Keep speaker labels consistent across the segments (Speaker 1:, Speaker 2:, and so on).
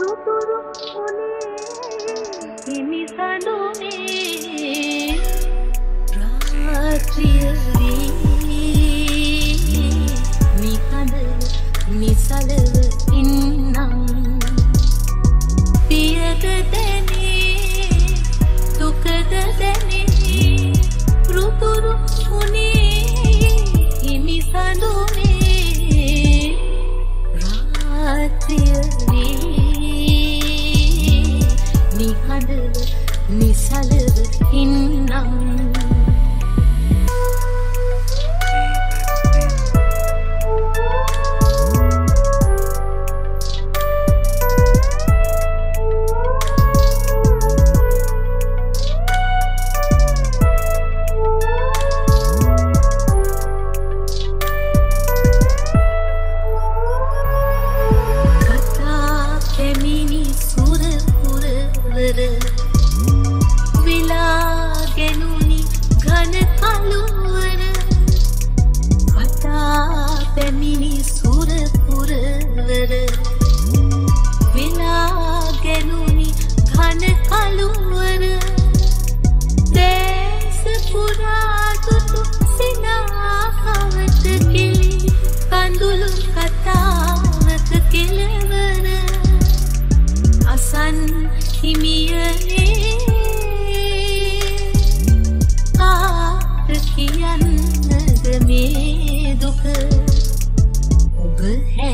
Speaker 1: රුතුරු උනේ හිමිසඳුනේ නිහඬව නිසලව ඉන්නම්.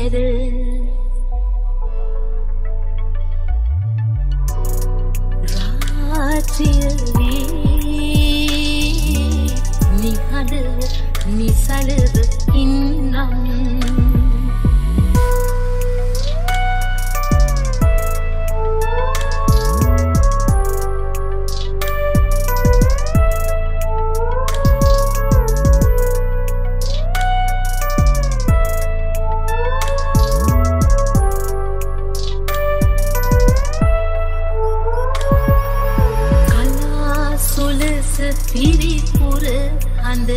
Speaker 1: හැර රාත්‍රියවී නිහඬව නිසලව ඉන්නම් හඳ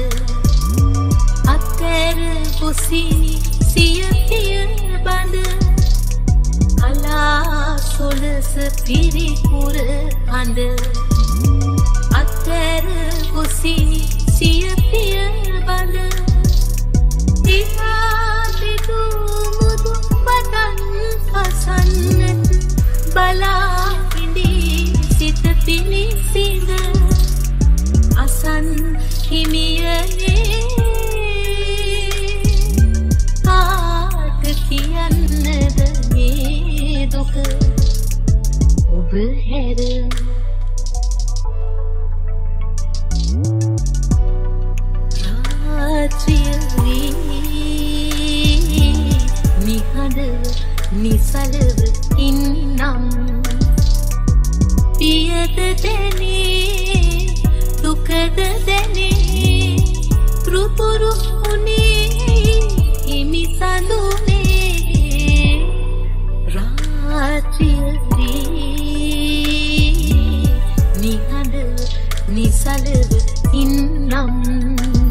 Speaker 1: අත්තැර පුසිනි සියතිය බඳ කලා සුලස පිරිපුර හඳ අත්තැර පුසිනි සියතිය බඳ දිහාපිටු මුදු පටන් පසන්නට බලා ඉඳී සිත පිණිසිඳ අසන් හිමියනේ. කාට කියන්නද මේ දුක? ඔබ හැර. රාත්‍රියවී නිහඬව නිසලව ඉන්නම්. පියද දැනේ දුකද දැනේ රුතුරු උනේ හිමිසඳුනේ රාත්‍රියවී නිහඬව නිසලව ඉන්නම්.